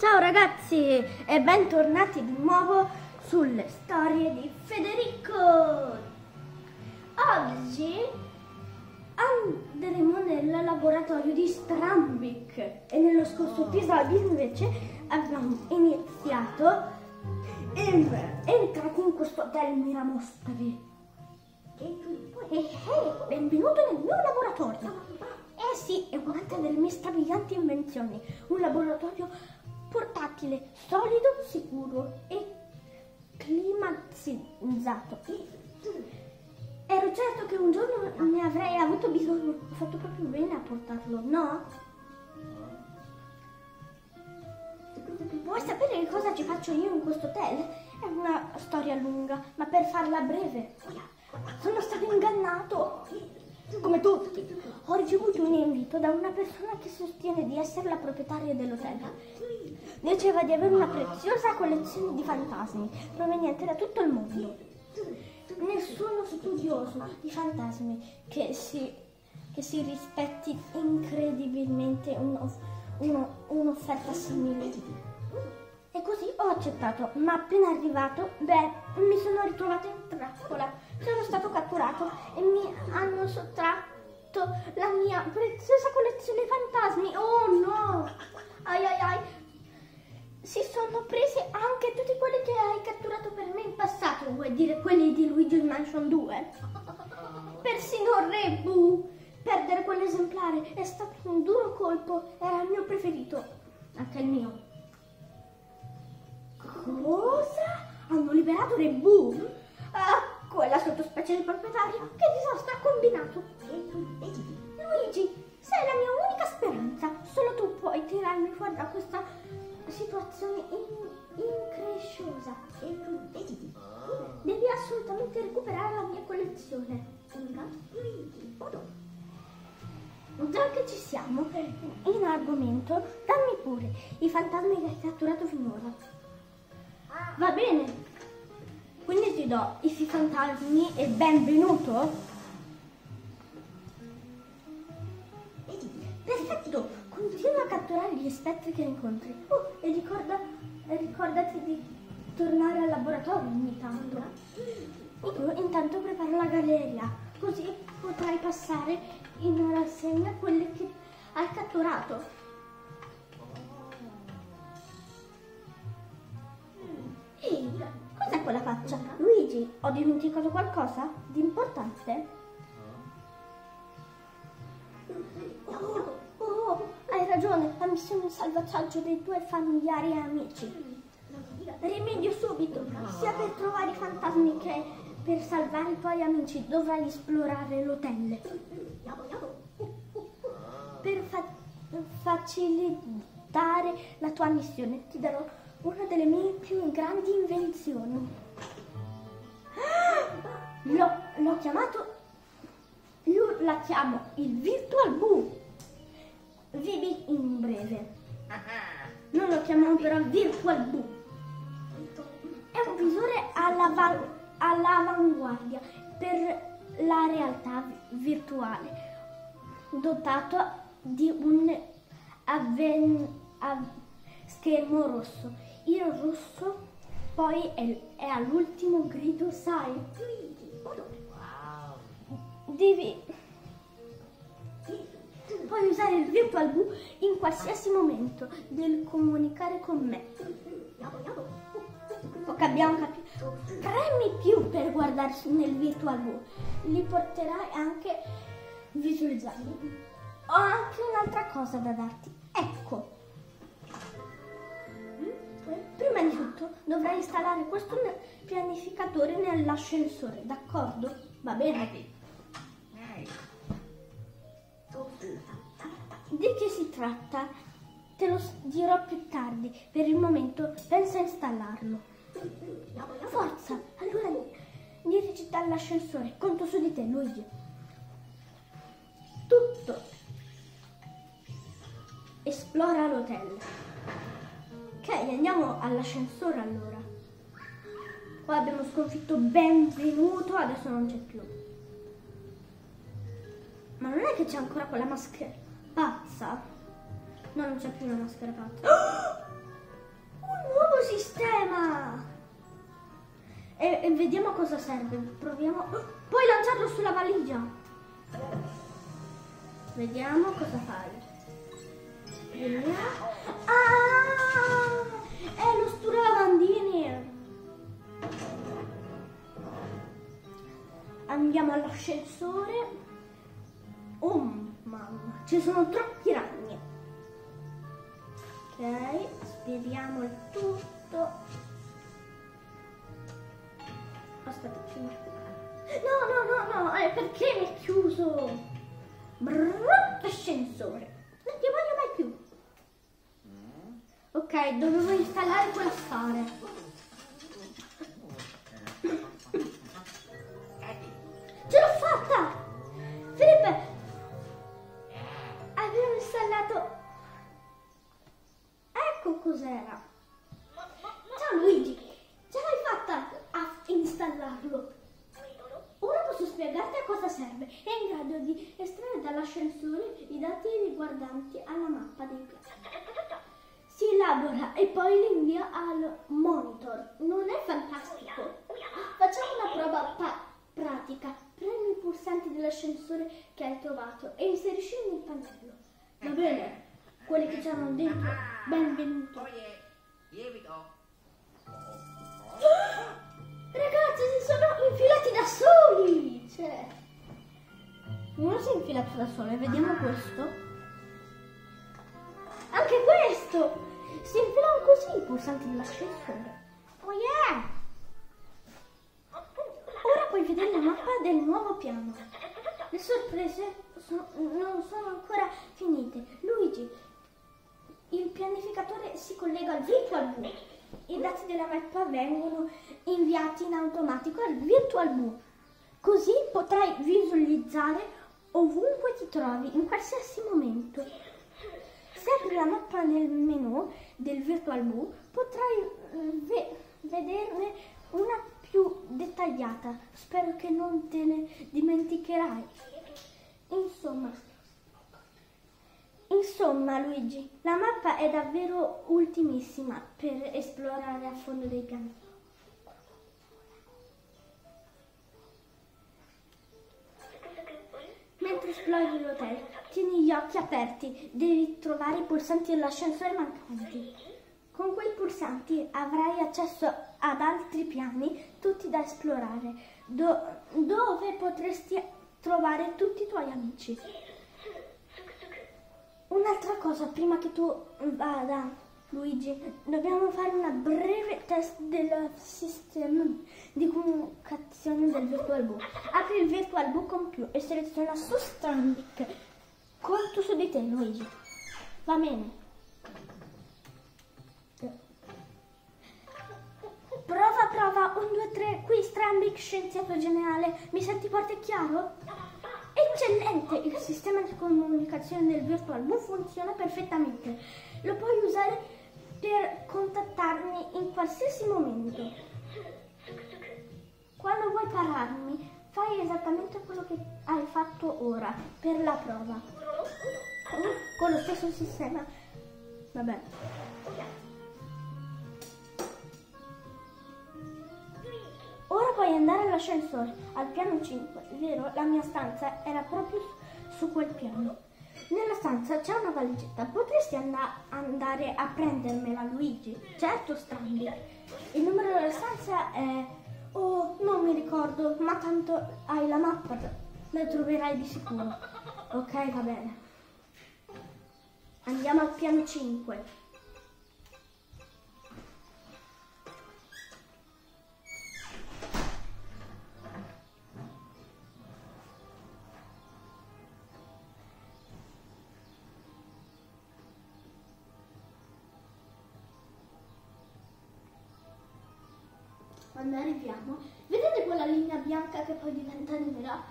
Ciao ragazzi e bentornati di nuovo sulle storie di Federico. Oggi andremo nel laboratorio di Strambic e nello scorso episodio invece abbiamo iniziato Amber, entrati in questo hotel Miramostri. E hey, benvenuto nel mio laboratorio. Eh sì, è un'altra delle mie strabilianti invenzioni. Un laboratorio portatile, solido, sicuro e climatizzato. Ero certo che un giorno ne avrei avuto bisogno. Ho fatto proprio bene a portarlo, no? Vuoi sapere cosa ci faccio io in questo hotel? È una storia lunga, ma per farla breve. Sono stato ingannato, come tutti. Ho ricevuto un invito da una persona che sostiene di essere la proprietaria dell'hotel. Diceva di avere una preziosa collezione di fantasmi provenienti da tutto il mondo. Nessuno studioso di fantasmi che si, che si rispetti incredibilmente uno, uno, un'offerta simile. Ho accettato, ma appena arrivato, beh, mi sono ritrovato in trappola. Sono stato catturato e mi hanno sottratto la mia preziosa collezione fantasmi. Oh no! Ai ai ai! Si sono presi anche tutti quelli che hai catturato per me in passato, vuoi dire quelli di Luigi Mansion 2? Persino Rebu! Perdere quell'esemplare è stato un duro colpo, era il mio preferito, anche il mio. Cosa? Hanno liberato Rebu? Ah, quella sottospecie del proprietario. Che disastro ha combinato? Luigi, sei la mia unica speranza. Solo tu puoi tirarmi fuori da questa situazione in- incresciosa. Devi assolutamente recuperare la mia collezione. Già che ci siamo, in argomento, dammi pure i fantasmi che hai catturato finora. Va bene. Quindi ti do i fantasmi e benvenuto. Perfetto. Continua a catturare gli spettri che incontri. Oh, e ricorda, e ricordati di tornare al laboratorio ogni tanto. Io intanto preparo la galleria, così potrai passare in rassegna quelle che hai catturato. Cos'è quella faccia? Luigi, ho dimenticato qualcosa di importante? Oh, oh, hai ragione, la missione salvataggio dei tuoi familiari e amici. Rimedio subito, sia per trovare i fantasmi che per salvare i tuoi amici dovrai esplorare l'hotel. Per fa- facilitare la tua missione ti darò una delle mie più grandi invenzioni. L'ho, l'ho chiamato, io la chiamo il Virtual Boo. Vivi in breve. Non lo chiamiamo però Virtual Boo. È un visore all'avan- all'avanguardia per la realtà virtuale, dotato di un avven- av- schermo rosso. Il rosso poi è, è all'ultimo grido, sai? Devi... Puoi usare il Virtual Boo in qualsiasi momento del comunicare con me. Ok, abbiamo capito. Premi più per guardare nel Virtual Boo. Li porterai anche visualizzati. Ho anche un'altra cosa da darti. Dovrai installare questo pianificatore nell'ascensore, d'accordo? Va bene? Di che si tratta? Te lo dirò più tardi. Per il momento pensa a installarlo. Forza! Allora dirigi dall'ascensore. Conto su di te, Luigi. Tutto. Esplora l'hotel. Andiamo all'ascensore allora. Qua abbiamo sconfitto benvenuto, adesso non c'è più. Ma non è che c'è ancora quella maschera pazza? No, non c'è più una maschera pazza. Oh! Un nuovo sistema! E, e vediamo cosa serve. Proviamo. Oh! Puoi lanciarlo sulla valigia. Vediamo cosa fai. Via. Andiamo all'ascensore. Oh mamma, ci sono troppi ragni. Ok, speriamo il tutto. Aspetta, ci No, no, no, no, eh, perché mi è chiuso? Brrr, ascensore. Non ti voglio mai più. Ok, dovevo installare quell'affare. Elabora e poi li invia al monitor. Non è fantastico? Facciamo una prova pratica. Premi i pulsanti dell'ascensore che hai trovato e inseriscili nel pannello. Va bene? Quelli che c'erano dentro. Benvenuti. Ragazzi, si sono infilati da soli! Cioè, uno si è infilato da solo e vediamo questo. Così i pulsanti dell'ascensore. Oh yeah! Ora puoi vedere la mappa del nuovo piano. Le sorprese sono- non sono ancora finite. Luigi, il pianificatore si collega al Virtual Book. I dati della mappa vengono inviati in automatico al Virtual Book. Così potrai visualizzare ovunque ti trovi, in qualsiasi momento. Se apri la mappa nel menu del Virtual Book, potrai eh, ve- vederne una più dettagliata. Spero che non te ne dimenticherai. Insomma, Insomma, Luigi, la mappa è davvero ultimissima per esplorare a fondo dei piani. Mentre esplori l'hotel, tieni gli occhi aperti, devi trovare i pulsanti dell'ascensore mancanti. Con quei pulsanti avrai accesso ad altri piani, tutti da esplorare, do- dove potresti trovare tutti i tuoi amici. Un'altra cosa, prima che tu vada, Luigi, dobbiamo fare una breve test del sistema di comunicazione del VirtualBook. Apri il VirtualBook Computer e seleziona su Strandic. Conto su di te, Luigi. Va bene. Prova, prova, un, due, tre, qui Strambic, scienziato generale. Mi senti forte e chiaro? Eccellente! Il sistema di comunicazione del Virtual Book funziona perfettamente. Lo puoi usare per contattarmi in qualsiasi momento. Quando vuoi parlarmi, fai esattamente quello che hai fatto ora per la prova. Con lo stesso sistema. Vabbè. Ora puoi andare all'ascensore, al piano 5, vero? La mia stanza era proprio su- quel piano. Nella stanza c'è una valigetta, potresti and- andare a prendermela, Luigi? Certo, Stanley. Il numero della stanza è... Oh, non mi ricordo, ma tanto hai la mappa, la troverai di sicuro. Ok, va bene. Andiamo al piano 5. quando arriviamo, vedete quella linea bianca che poi diventa nera?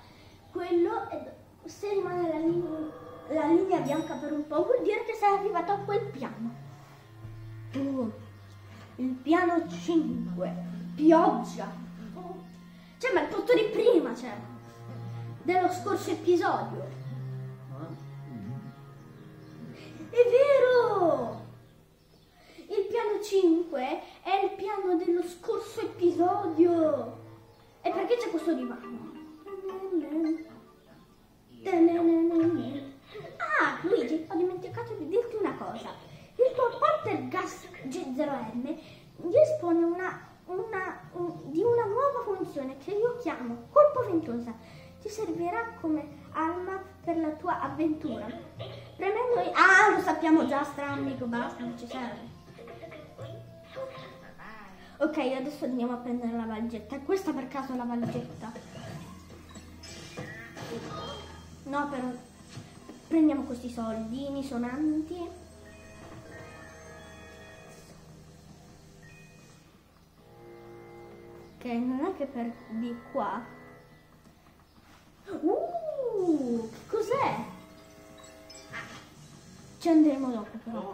Quello è, se rimane la, lin- la linea bianca per un po' vuol dire che sei arrivato a quel piano. Uh, il piano 5, pioggia. Cioè, ma il posto di prima, cioè, dello scorso episodio. È vero! Il piano 5 è il piano dello scorso episodio. Perché c'è questo divano? Luigi, ho dimenticato di dirti una cosa. Il tuo Poltergas G0M dispone una, una, un- di una nuova funzione che io chiamo colpo ventosa. Ti servirà come arma per la tua avventura. Premendo i- Ah, lo sappiamo già, stramico, basta, non ci serve. Ok, adesso andiamo a prendere la valigetta. Questa per caso la valigetta? No, però prendiamo questi soldini sonanti. Ok, non è che per di qua. Uh, che cos'è? Ci andremo dopo però.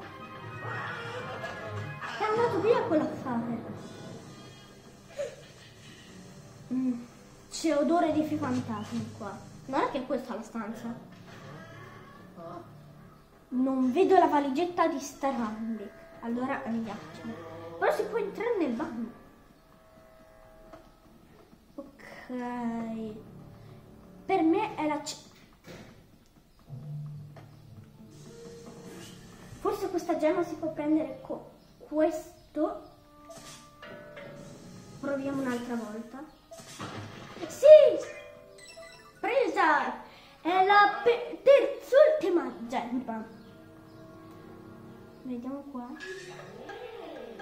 È andato via quell'affare. Mm, C'è odore di fantasmi qua. Non è che questa è la stanza. Non vedo la valigetta di Starhambic. Allora andiamo. Però si può entrare nel bagno. Ok. Per me è la... Forse questa gemma si può prendere con questo. Proviamo un'altra volta. Sì! Presa! È la pe- terz'ultima gemma. Vediamo qua.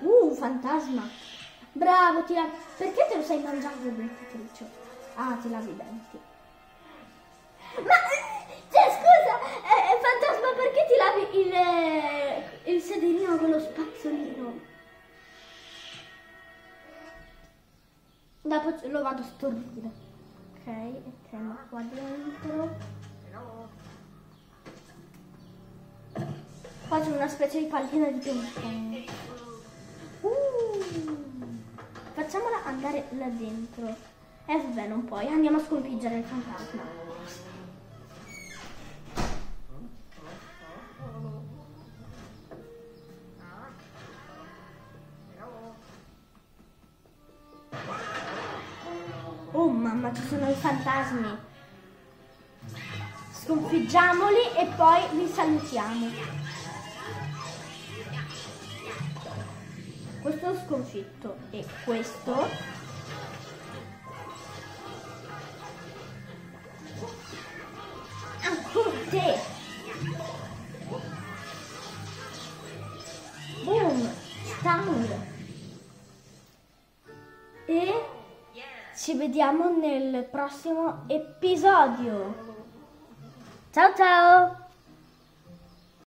Uh, fantasma. Bravo, ti lavi. Perché te lo sei mangiato il dentifricio? Ah, ti lavi i denti. Ma, cioè, scusa, eh, fantasma, perché ti lavi il, eh, il sederino con lo spazzolino? Dopo lo vado a stordire. Ok, entriamo qua dentro. C'è una specie di pallina di ping pong. Uh, facciamola andare là dentro. Eh vabbè, non puoi. Andiamo a sconfiggere il fantasma. Oh mamma, ci sono i fantasmi. Sconfiggiamoli e poi li salutiamo. Sconfitto e questo ancora te. Boom, stang. E ci vediamo nel prossimo episodio. Ciao ciao!